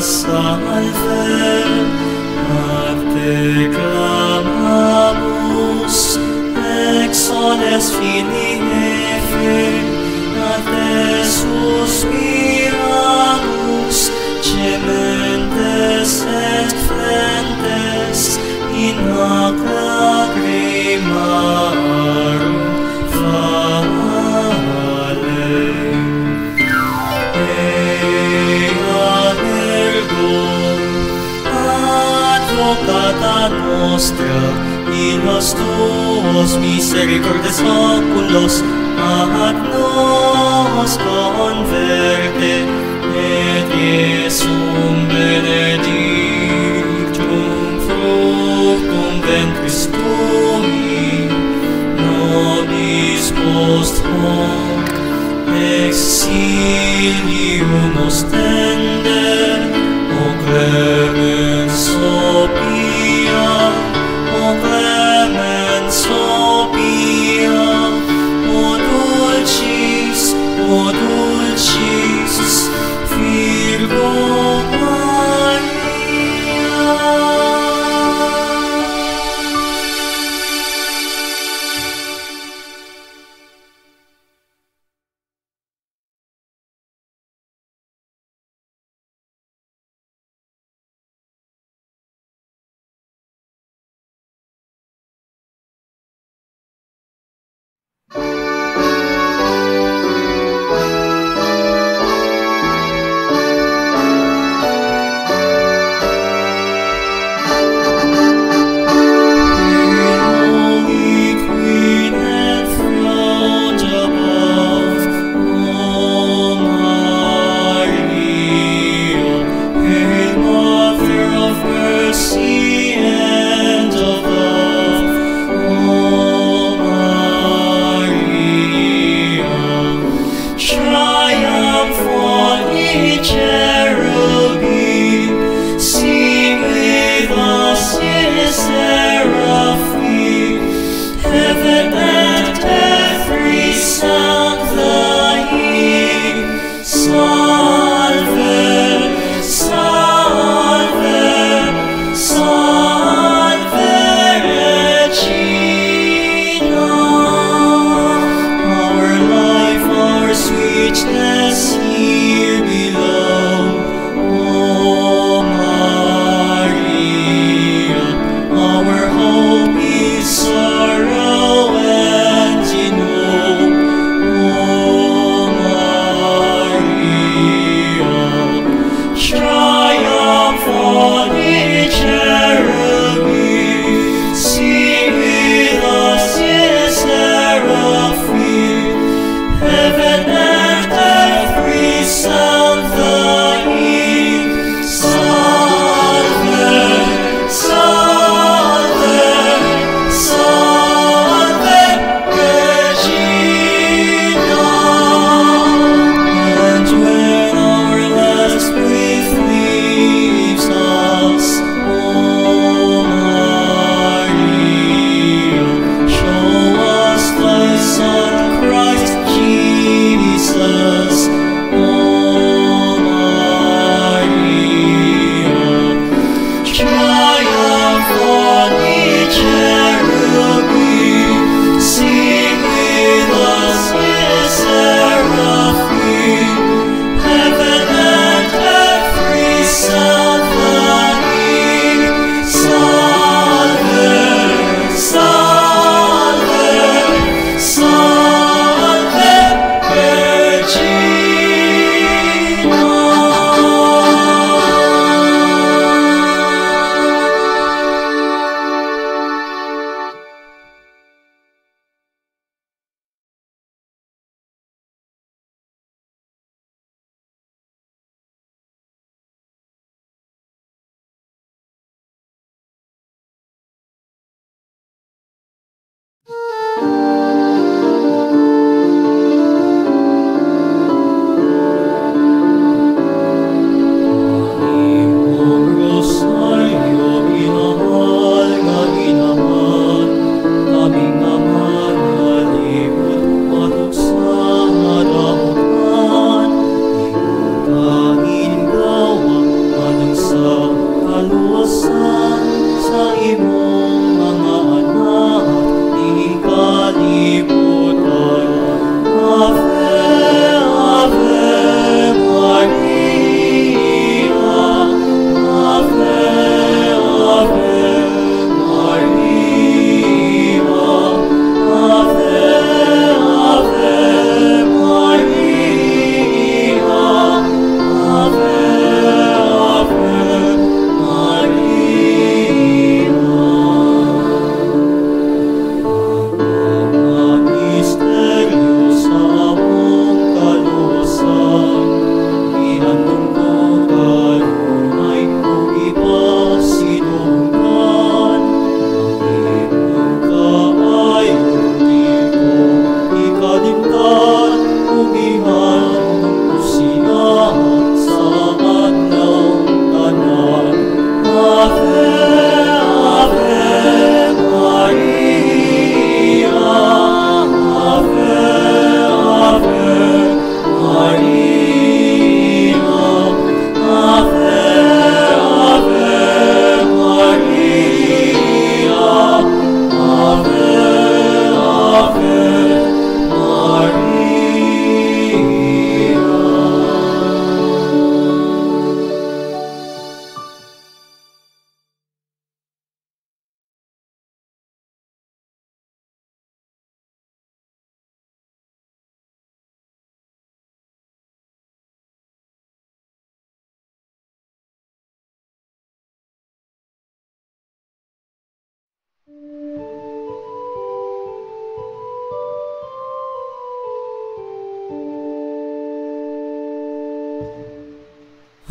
salve ad te clamamus exones filii Efe ad te suspiramus cementes et flentes in aqua nostra, illos tuos misericordes oculos ad nos converte, et Iesum benedictum fructum ventris tui, nobis post hoc exilium ostende, o clerum,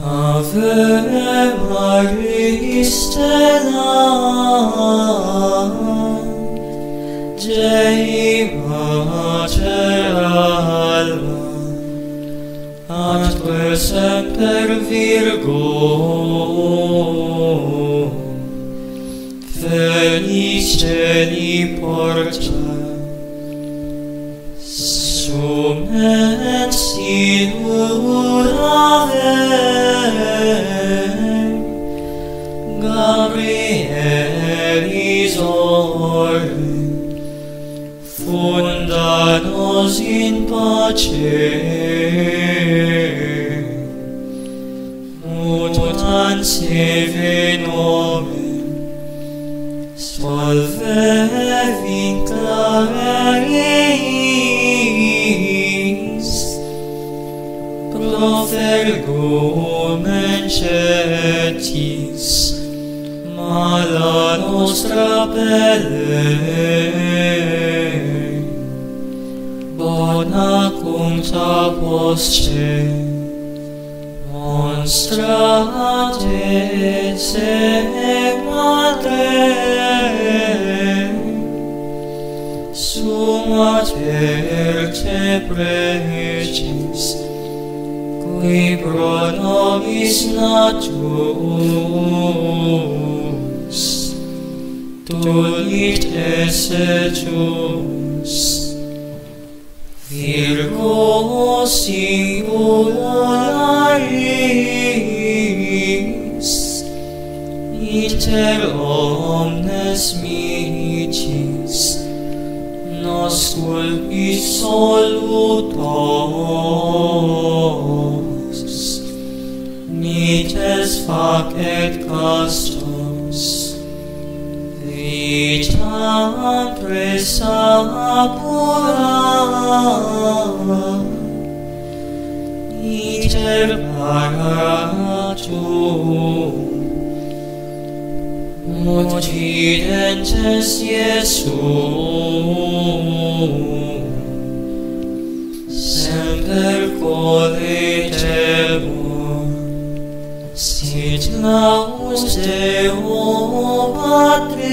Ave Maria stella Dei Mater alba Ad semper Virgo. Fericeni porta Sumens in urave Gabrielis ore Funda in pace Mutans e venomens solve vincla eis profergum encetis mala nostra pelle bona cum sapos Mostrate sem a te Sum a ter te precis Qui pro nobis natus. Tulit esse tuus Virgo singularis iter omnes micis nos culpis solutos. Mites facet castus itam presapora iter paratum Occidentes Iesum Semper corde tebor Sit laud Deus Deo Patri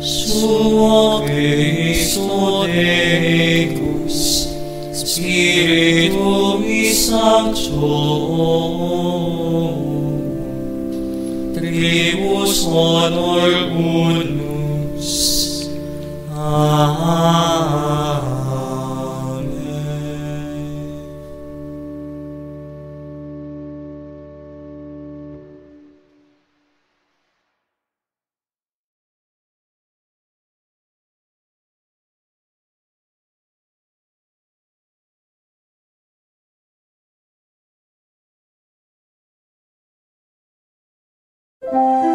Suo Christo Deus Spiritui Sancto Tribus honor unus Amen. Música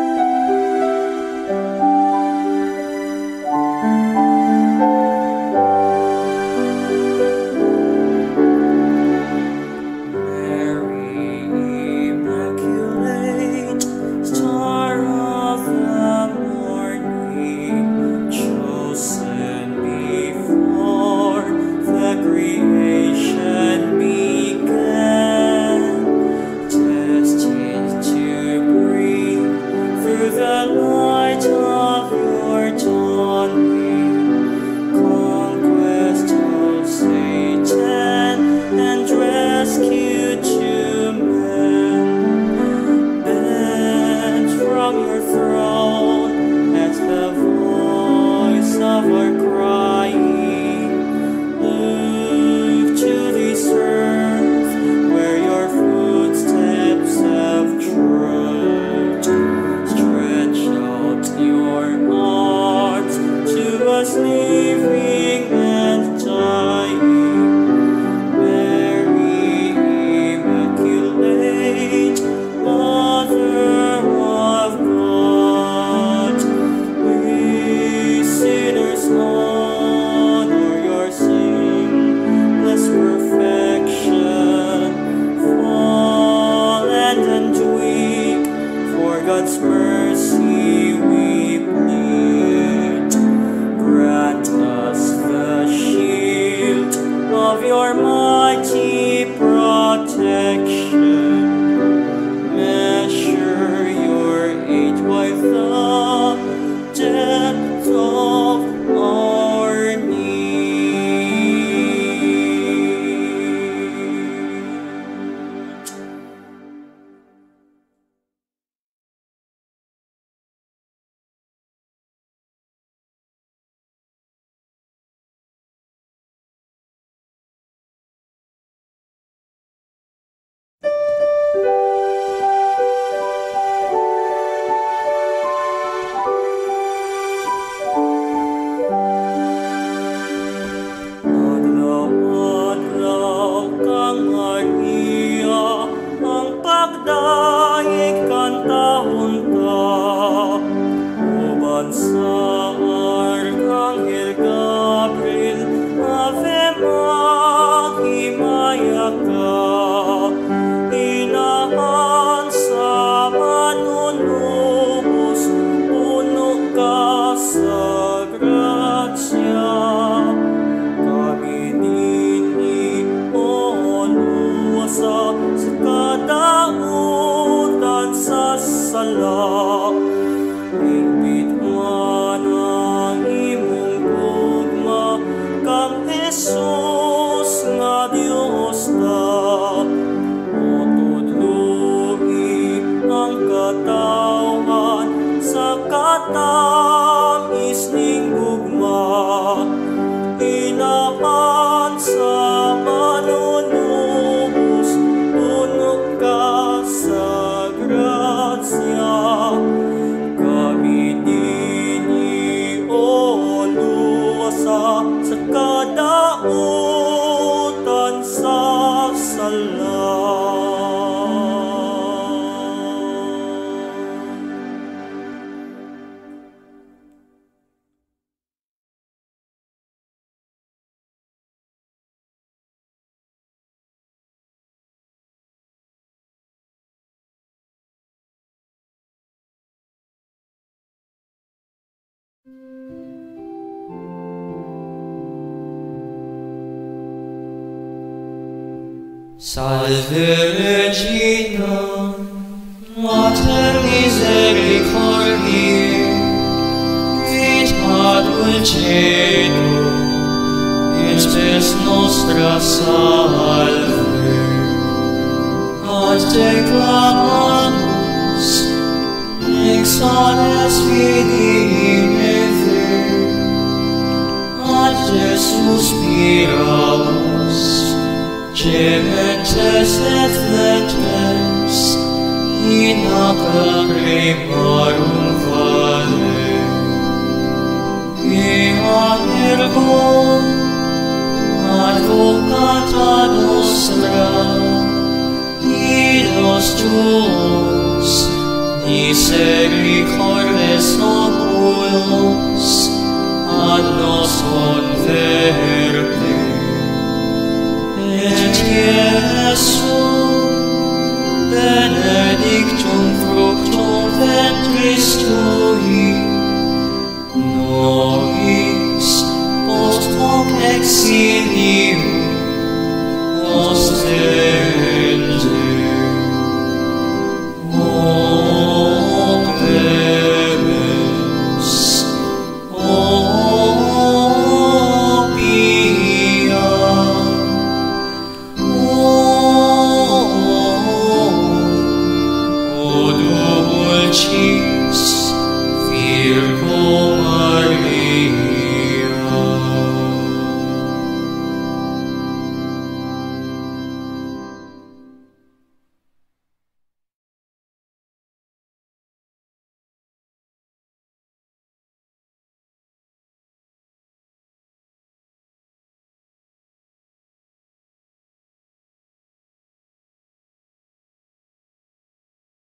pag-asa sa kadautan sa sala. Imbit ka sa kada utan sa salat. Regina, Mater misericordiae, vita dulcedo, estes nostra salve. Ad te clamamus, ex ades fidi neve, ad te suspiramus, Cementes et fletes in hoc lacrimarum vale. Ea ergo advocata nostra idos tuos misericordes oculos ad nos converte